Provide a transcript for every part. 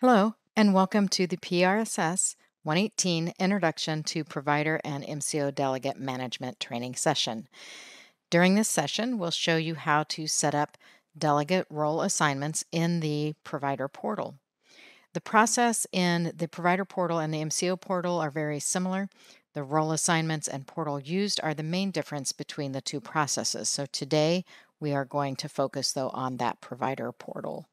Hello, and welcome to the PRSS 118 Introduction to Provider and MCO Delegate Management Training session. During this session, we'll show you how to set up delegate role assignments in the provider portal. The process in the provider portal and the MCO portal are very similar. The role assignments and portal used are the main difference between the two processes. So today we are going to focus though on that provider portal.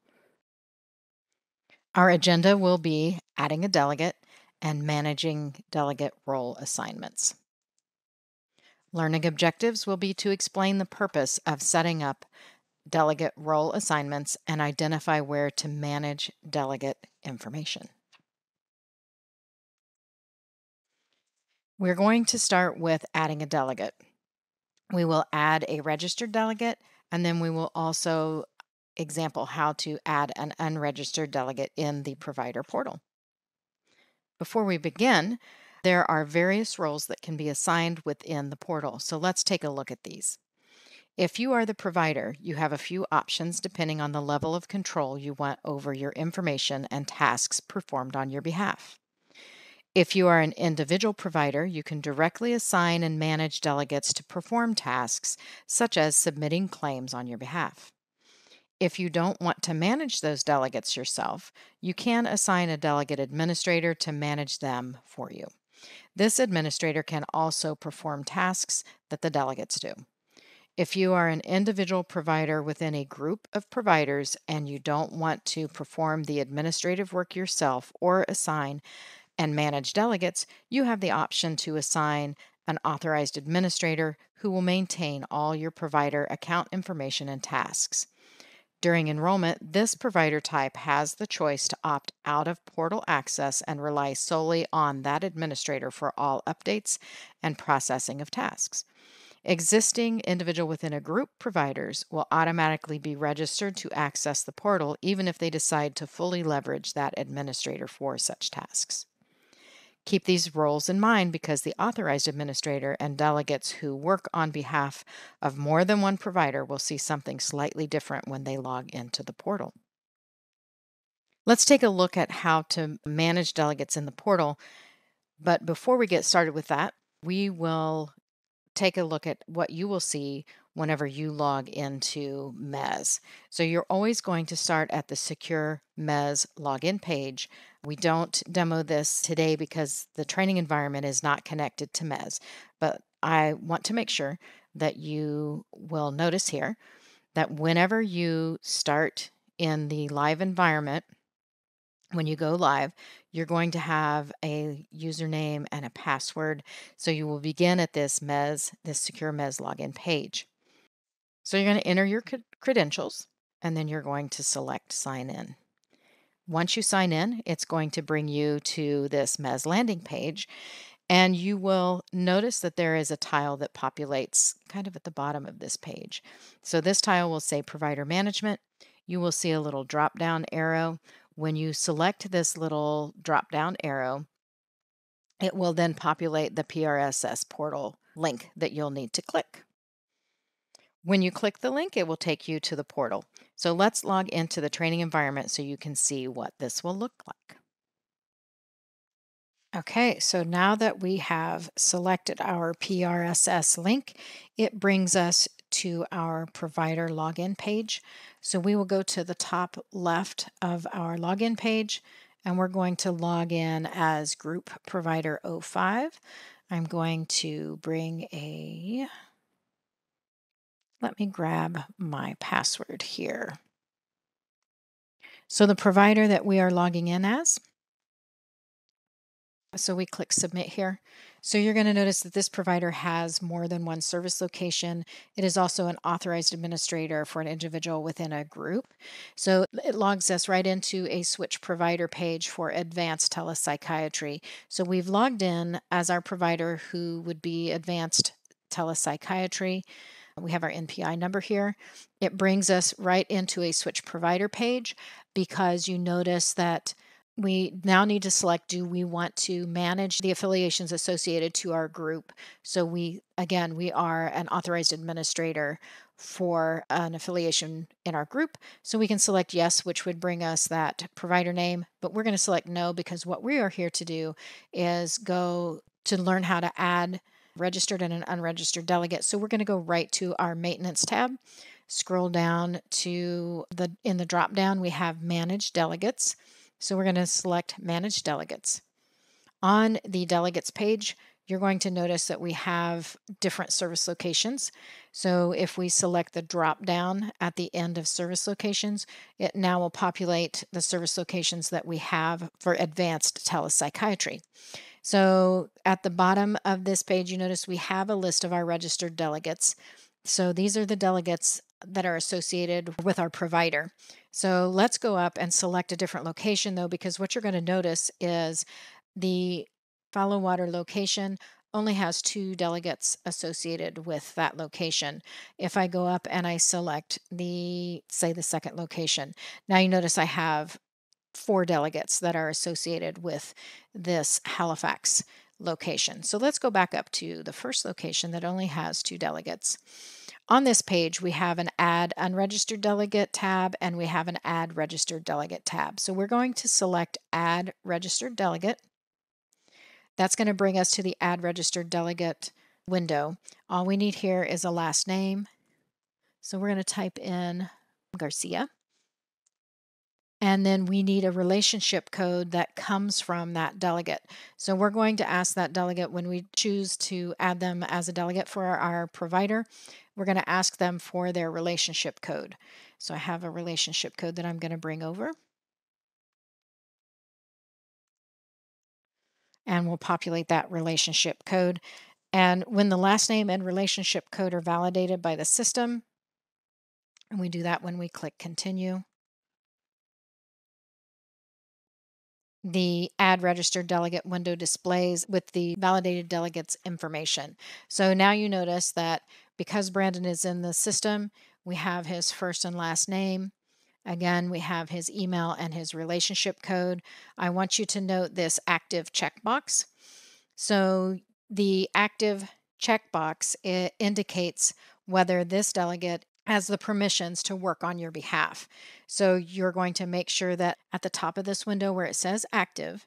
Our agenda will be adding a delegate and managing delegate role assignments. Learning objectives will be to explain the purpose of setting up delegate role assignments and identify where to manage delegate information. We're going to start with adding a delegate. We will add a registered delegate and then we will also example how to add an unregistered delegate in the provider portal. Before we begin, there are various roles that can be assigned within the portal. So let's take a look at these. If you are the provider, you have a few options depending on the level of control you want over your information and tasks performed on your behalf. If you are an individual provider, you can directly assign and manage delegates to perform tasks such as submitting claims on your behalf. If you don't want to manage those delegates yourself, you can assign a delegate administrator to manage them for you. This administrator can also perform tasks that the delegates do. If you are an individual provider within a group of providers and you don't want to perform the administrative work yourself or assign and manage delegates, you have the option to assign an authorized administrator who will maintain all your provider account information and tasks. During enrollment, this provider type has the choice to opt out of portal access and rely solely on that administrator for all updates and processing of tasks. Existing individual within a group providers will automatically be registered to access the portal even if they decide to fully leverage that administrator for such tasks. Keep these roles in mind because the authorized administrator and delegates who work on behalf of more than one provider will see something slightly different when they log into the portal. Let's take a look at how to manage delegates in the portal. But before we get started with that, we will take a look at what you will see whenever you log into MES. So you're always going to start at the secure MES login page. We don't demo this today because the training environment is not connected to MES, but I want to make sure that you will notice here that whenever you start in the live environment, when you go live, you're going to have a username and a password. So you will begin at this MES, this secure MES login page. So you're going to enter your credentials and then you're going to select sign in. Once you sign in, it's going to bring you to this MES landing page and you will notice that there is a tile that populates kind of at the bottom of this page. So this tile will say provider management. You will see a little drop down arrow. When you select this little drop down arrow, it will then populate the PRSS portal link that you'll need to click. When you click the link, it will take you to the portal. So let's log into the training environment so you can see what this will look like. Okay, so now that we have selected our PRSS link, it brings us to our provider login page. So we will go to the top left of our login page and we're going to log in as group provider 05. I'm going to bring a let me grab my password here. So the provider that we are logging in as, so we click submit here. So you're going to notice that this provider has more than one service location. It is also an authorized administrator for an individual within a group. So it logs us right into a switch provider page for advanced telepsychiatry. So we've logged in as our provider who would be advanced telepsychiatry. We have our NPI number here. It brings us right into a switch provider page because you notice that we now need to select do we want to manage the affiliations associated to our group so we again we are an authorized administrator for an affiliation in our group. So we can select yes, which would bring us that provider name, but we're going to select no because what we are here to do is go to learn how to add registered and an unregistered delegate. So we're going to go right to our maintenance tab. Scroll down to the in the drop down we have manage delegates. So we're going to select manage delegates. On the delegates page, you're going to notice that we have different service locations. So if we select the drop down at the end of service locations, it now will populate the service locations that we have for advanced telepsychiatry. So at the bottom of this page, you notice we have a list of our registered delegates. So these are the delegates that are associated with our provider. So let's go up and select a different location though, because what you're going to notice is the Follow Water location only has two delegates associated with that location. If I go up and I select the, say, the second location, now you notice I have four delegates that are associated with this Halifax location. So let's go back up to the first location that only has two delegates. On this page, we have an Add Unregistered Delegate tab and we have an Add Registered Delegate tab. So we're going to select Add Registered Delegate. That's going to bring us to the Add Registered Delegate window. All we need here is a last name. So we're going to type in Garcia. And then we need a relationship code that comes from that delegate. So we're going to ask that delegate when we choose to add them as a delegate for our provider, we're going to ask them for their relationship code. So I have a relationship code that I'm going to bring over. And we'll populate that relationship code. And when the last name and relationship code are validated by the system, and we do that when we click continue, the add registered delegate window displays with the validated delegates information. So now you notice that because Brandon is in the system, we have his first and last name. Again, we have his email and his relationship code. I want you to note this active checkbox. So the active checkbox indicates whether this delegate has the permissions to work on your behalf. So you're going to make sure that at the top of this window where it says active,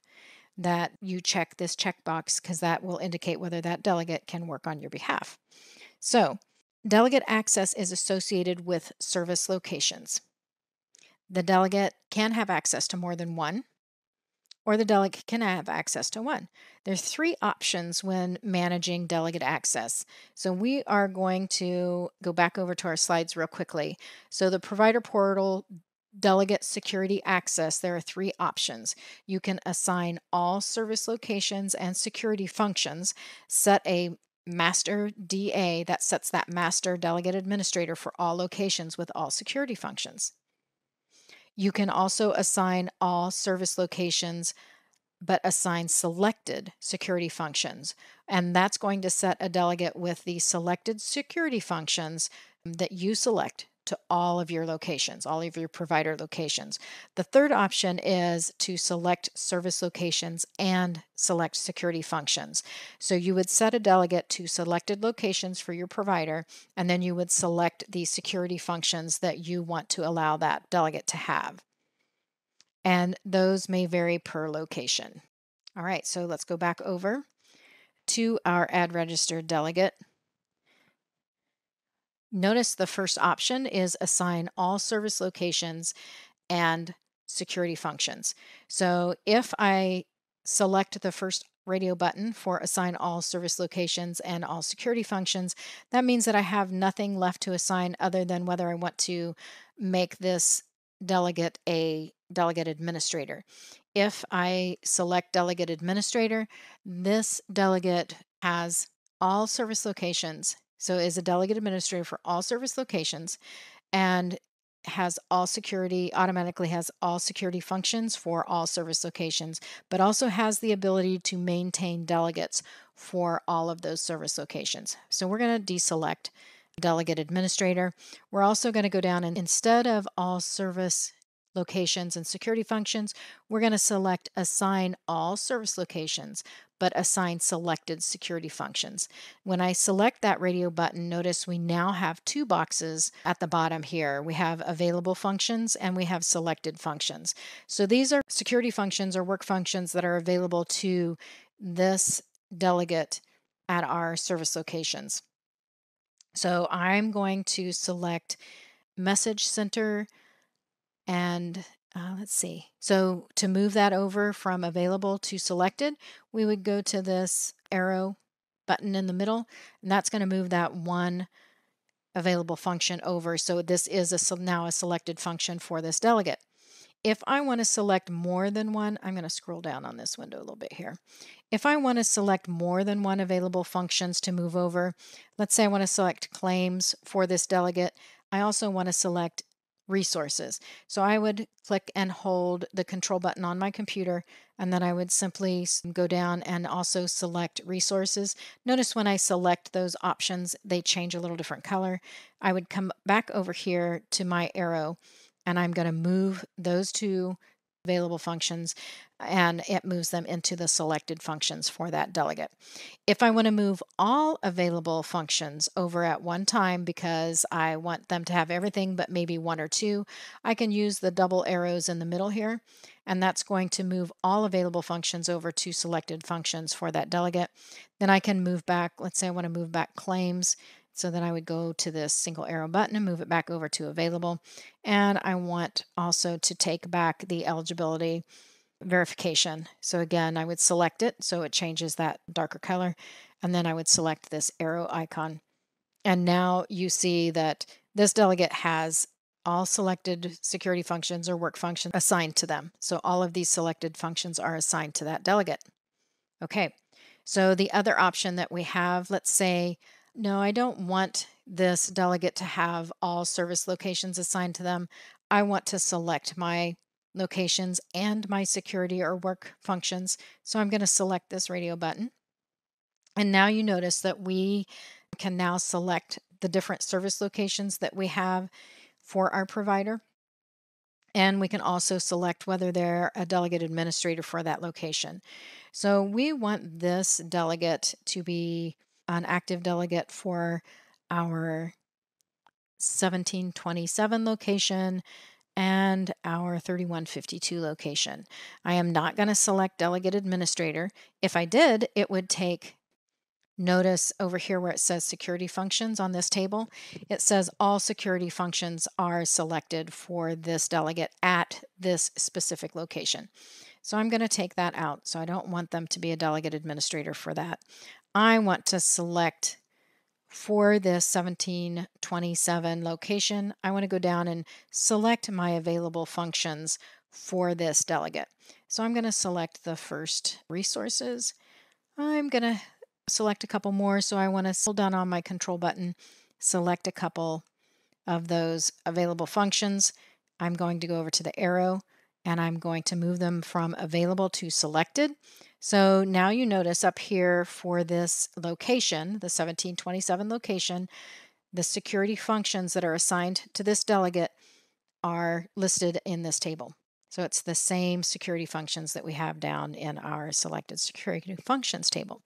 that you check this checkbox because that will indicate whether that delegate can work on your behalf. So delegate access is associated with service locations. The delegate can have access to more than one or the delegate can have access to one. There are three options when managing delegate access. So we are going to go back over to our slides real quickly. So the provider portal delegate security access, there are three options. You can assign all service locations and security functions, set a master DA that sets that master delegate administrator for all locations with all security functions. You can also assign all service locations, but assign selected security functions. And that's going to set a delegate with the selected security functions that you select to all of your locations, all of your provider locations. The third option is to select service locations and select security functions. So you would set a delegate to selected locations for your provider, and then you would select the security functions that you want to allow that delegate to have. And those may vary per location. All right, so let's go back over to our add registered delegate. Notice the first option is assign all service locations and security functions. So if I select the first radio button for assign all service locations and all security functions, that means that I have nothing left to assign other than whether I want to make this delegate a delegate administrator. If I select delegate administrator, this delegate has all service locations so is a delegate administrator for all service locations and has all security, automatically has all security functions for all service locations, but also has the ability to maintain delegates for all of those service locations. So we're going to deselect delegate administrator. We're also going to go down and instead of all service locations and security functions, we're going to select assign all service locations, but assign selected security functions. When I select that radio button, notice we now have two boxes at the bottom here. We have available functions and we have selected functions. So these are security functions or work functions that are available to this delegate at our service locations. So I'm going to select message center and uh, let's see. So to move that over from available to selected, we would go to this arrow button in the middle, and that's going to move that one available function over. So this is a, now a selected function for this delegate. If I want to select more than one, I'm going to scroll down on this window a little bit here. If I want to select more than one available functions to move over, let's say I want to select claims for this delegate. I also want to select resources. So I would click and hold the control button on my computer and then I would simply go down and also select resources. Notice when I select those options, they change a little different color. I would come back over here to my arrow and I'm going to move those two available functions and it moves them into the selected functions for that delegate. If I want to move all available functions over at one time because I want them to have everything but maybe one or two, I can use the double arrows in the middle here and that's going to move all available functions over to selected functions for that delegate. Then I can move back, let's say I want to move back claims. So then I would go to this single arrow button and move it back over to available. And I want also to take back the eligibility verification. So again, I would select it so it changes that darker color. And then I would select this arrow icon. And now you see that this delegate has all selected security functions or work functions assigned to them. So all of these selected functions are assigned to that delegate. Okay, so the other option that we have, let's say no, I don't want this delegate to have all service locations assigned to them. I want to select my locations and my security or work functions. So I'm going to select this radio button. And now you notice that we can now select the different service locations that we have for our provider. And we can also select whether they're a delegate administrator for that location. So we want this delegate to be an active delegate for our 1727 location and our 3152 location. I am not going to select delegate administrator. If I did, it would take notice over here where it says security functions on this table. It says all security functions are selected for this delegate at this specific location. So I'm going to take that out. So I don't want them to be a delegate administrator for that. I want to select for this 1727 location, I want to go down and select my available functions for this delegate. So I'm going to select the first resources. I'm going to select a couple more. So I want to hold down on my control button, select a couple of those available functions. I'm going to go over to the arrow and I'm going to move them from available to selected. So now you notice up here for this location, the 1727 location, the security functions that are assigned to this delegate are listed in this table. So it's the same security functions that we have down in our selected security functions table.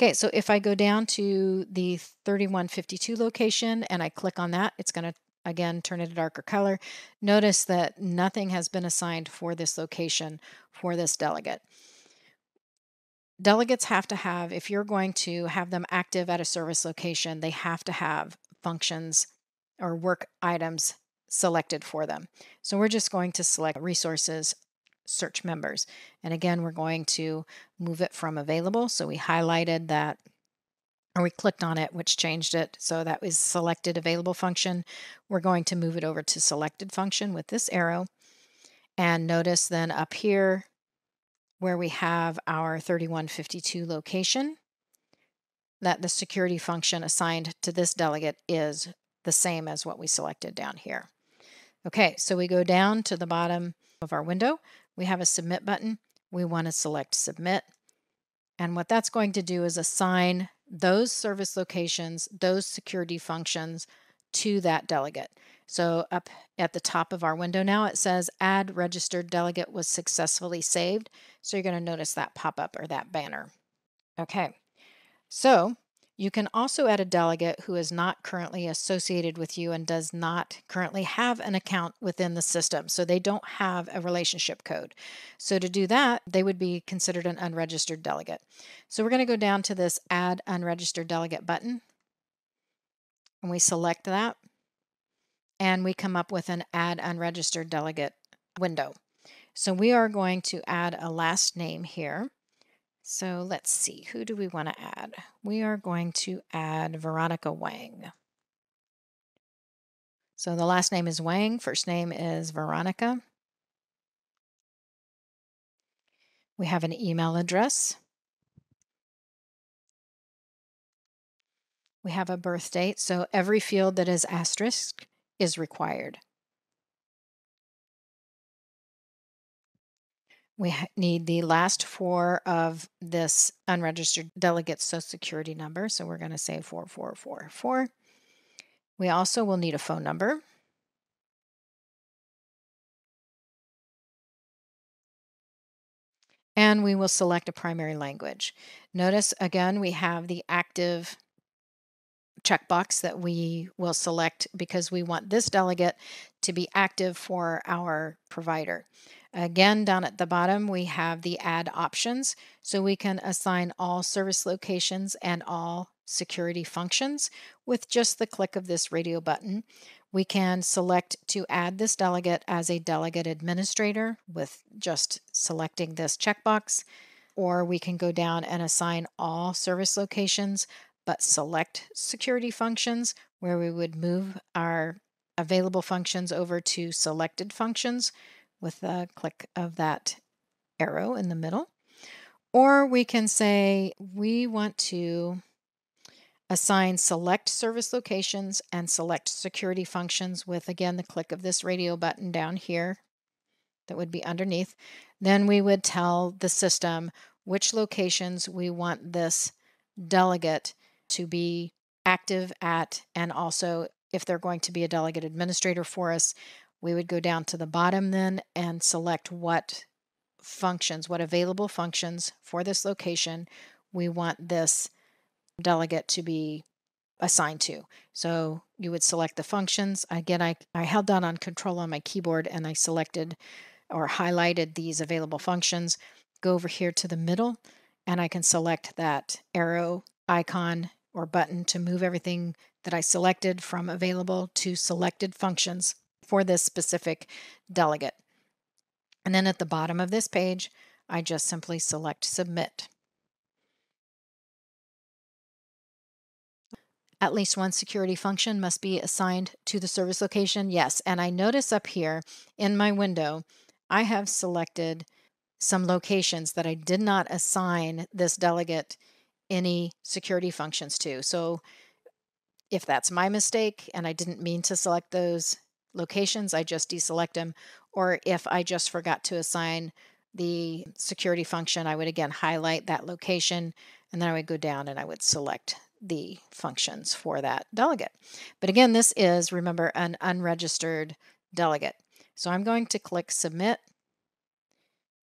Okay, so if I go down to the 3152 location and I click on that, it's going to again turn it a darker color. Notice that nothing has been assigned for this location for this delegate delegates have to have, if you're going to have them active at a service location, they have to have functions or work items selected for them. So we're just going to select resources, search members. And again, we're going to move it from available. So we highlighted that or we clicked on it, which changed it. So that was selected available function. We're going to move it over to selected function with this arrow. And notice then up here, where we have our 3152 location, that the security function assigned to this delegate is the same as what we selected down here. Okay, so we go down to the bottom of our window. We have a submit button. We want to select submit. And what that's going to do is assign those service locations, those security functions to that delegate. So up at the top of our window now, it says add registered delegate was successfully saved. So you're going to notice that pop up or that banner. Okay, so you can also add a delegate who is not currently associated with you and does not currently have an account within the system. So they don't have a relationship code. So to do that, they would be considered an unregistered delegate. So we're going to go down to this Add Unregistered Delegate button. And we select that. And we come up with an Add Unregistered Delegate window. So we are going to add a last name here. So let's see, who do we want to add? We are going to add Veronica Wang. So the last name is Wang, first name is Veronica. We have an email address. We have a birth date, so every field that is asterisk is required. We need the last four of this unregistered delegate social security number. So we're going to say 4444. We also will need a phone number. And we will select a primary language. Notice again, we have the active checkbox that we will select because we want this delegate to be active for our provider. Again, down at the bottom, we have the add options. So we can assign all service locations and all security functions with just the click of this radio button. We can select to add this delegate as a delegate administrator with just selecting this checkbox, or we can go down and assign all service locations but select security functions where we would move our available functions over to selected functions with the click of that arrow in the middle. Or we can say we want to assign select service locations and select security functions with again the click of this radio button down here that would be underneath. Then we would tell the system which locations we want this delegate to be active at and also if they're going to be a delegate administrator for us, we would go down to the bottom then and select what functions, what available functions for this location we want this delegate to be assigned to. So you would select the functions. Again, I, I held down on control on my keyboard and I selected or highlighted these available functions. Go over here to the middle and I can select that arrow icon or button to move everything that I selected from available to selected functions for this specific delegate. And then at the bottom of this page, I just simply select Submit. At least one security function must be assigned to the service location. Yes, and I notice up here in my window, I have selected some locations that I did not assign this delegate any security functions to. So if that's my mistake and I didn't mean to select those locations, I just deselect them. Or if I just forgot to assign the security function, I would again highlight that location and then I would go down and I would select the functions for that delegate. But again, this is, remember, an unregistered delegate. So I'm going to click Submit.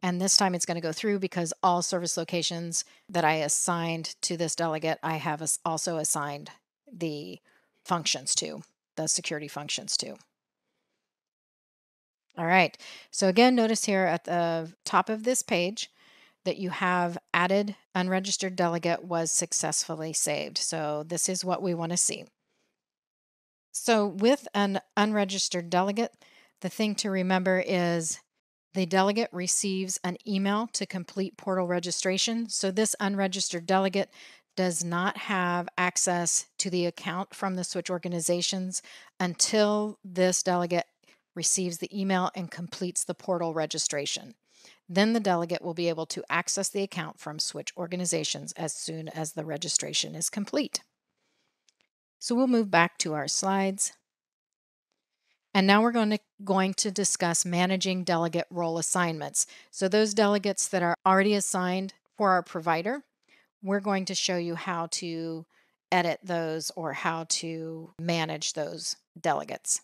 And this time it's going to go through because all service locations that I assigned to this delegate, I have also assigned the functions to, the security functions to. All right. So again, notice here at the top of this page that you have added unregistered delegate was successfully saved. So this is what we want to see. So with an unregistered delegate, the thing to remember is the delegate receives an email to complete portal registration. So this unregistered delegate does not have access to the account from the switch organizations until this delegate receives the email and completes the portal registration. Then the delegate will be able to access the account from switch organizations as soon as the registration is complete. So we'll move back to our slides. And now we're going to, going to discuss managing delegate role assignments. So those delegates that are already assigned for our provider, we're going to show you how to edit those or how to manage those delegates.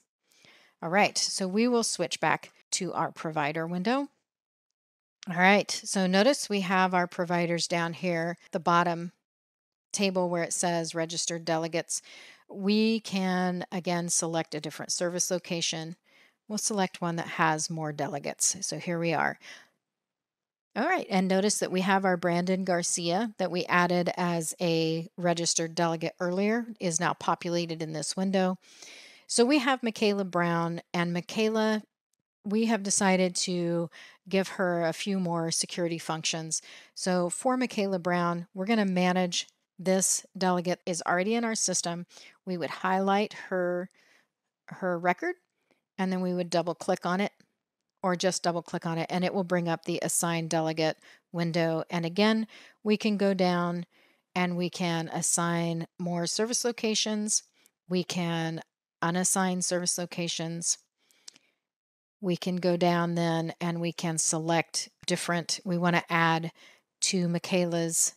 All right, so we will switch back to our provider window. All right, so notice we have our providers down here, the bottom table where it says registered delegates. We can again select a different service location. We'll select one that has more delegates. So here we are. All right, and notice that we have our Brandon Garcia that we added as a registered delegate earlier is now populated in this window. So we have Michaela Brown, and Michaela, we have decided to give her a few more security functions. So for Michaela Brown, we're going to manage this delegate is already in our system. We would highlight her her record and then we would double click on it or just double click on it and it will bring up the assign delegate window. And again, we can go down and we can assign more service locations. We can unassign service locations. We can go down then and we can select different, we want to add to Michaela's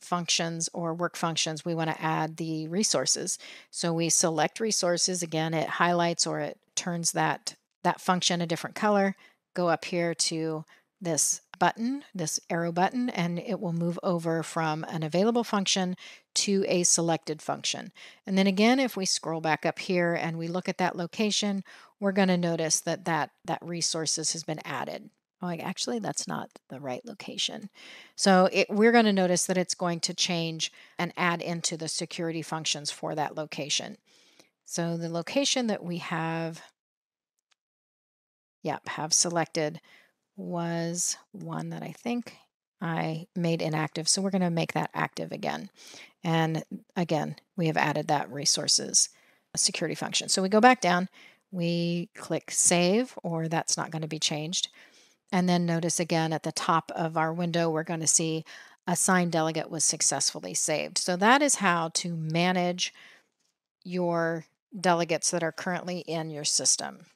functions or work functions, we want to add the resources. So we select resources. Again, it highlights or it turns that, that function a different color. Go up here to this button, this arrow button, and it will move over from an available function to a selected function. And then again, if we scroll back up here and we look at that location, we're going to notice that that, that resources has been added. Oh, actually, that's not the right location. So it, we're going to notice that it's going to change and add into the security functions for that location. So the location that we have, yep, have selected was one that I think I made inactive. So we're going to make that active again. And again, we have added that resources uh, security function. So we go back down, we click save, or that's not going to be changed. And then notice again at the top of our window, we're going to see assigned delegate was successfully saved. So that is how to manage your delegates that are currently in your system.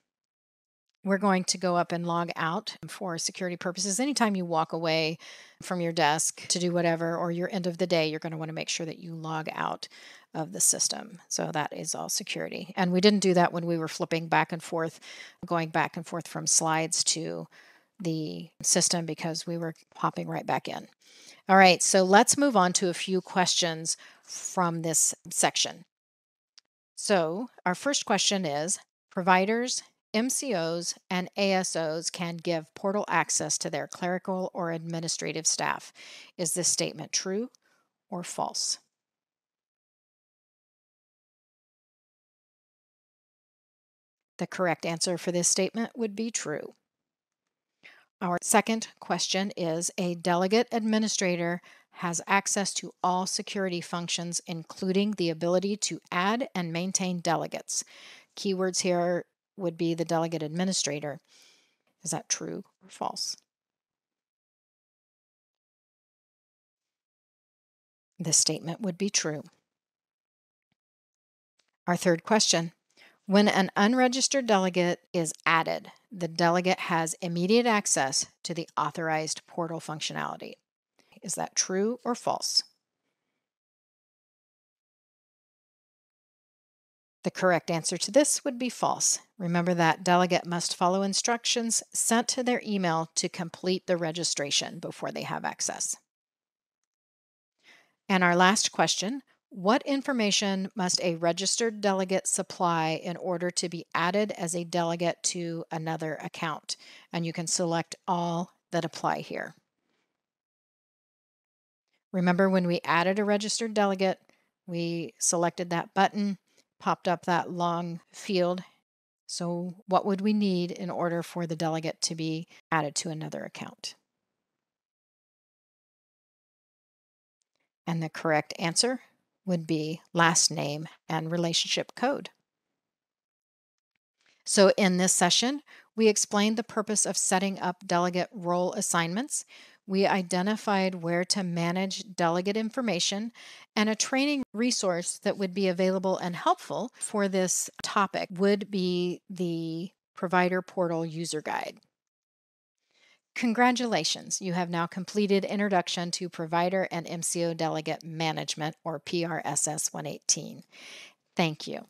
We're going to go up and log out for security purposes. Anytime you walk away from your desk to do whatever, or your end of the day, you're going to want to make sure that you log out of the system. So that is all security. And we didn't do that when we were flipping back and forth, going back and forth from slides to the system because we were hopping right back in. All right, so let's move on to a few questions from this section. So, our first question is Providers, MCOs, and ASOs can give portal access to their clerical or administrative staff. Is this statement true or false? The correct answer for this statement would be true. Our second question is a delegate administrator has access to all security functions, including the ability to add and maintain delegates. Keywords here would be the delegate administrator. Is that true or false? This statement would be true. Our third question when an unregistered delegate is added, the delegate has immediate access to the authorized portal functionality. Is that true or false? The correct answer to this would be false. Remember that delegate must follow instructions sent to their email to complete the registration before they have access. And our last question what information must a registered delegate supply in order to be added as a delegate to another account? And you can select all that apply here. Remember when we added a registered delegate, we selected that button, popped up that long field. So what would we need in order for the delegate to be added to another account? And the correct answer would be last name and relationship code. So in this session, we explained the purpose of setting up delegate role assignments. We identified where to manage delegate information and a training resource that would be available and helpful for this topic would be the Provider Portal User Guide. Congratulations, you have now completed Introduction to Provider and MCO Delegate Management or PRSS 118. Thank you.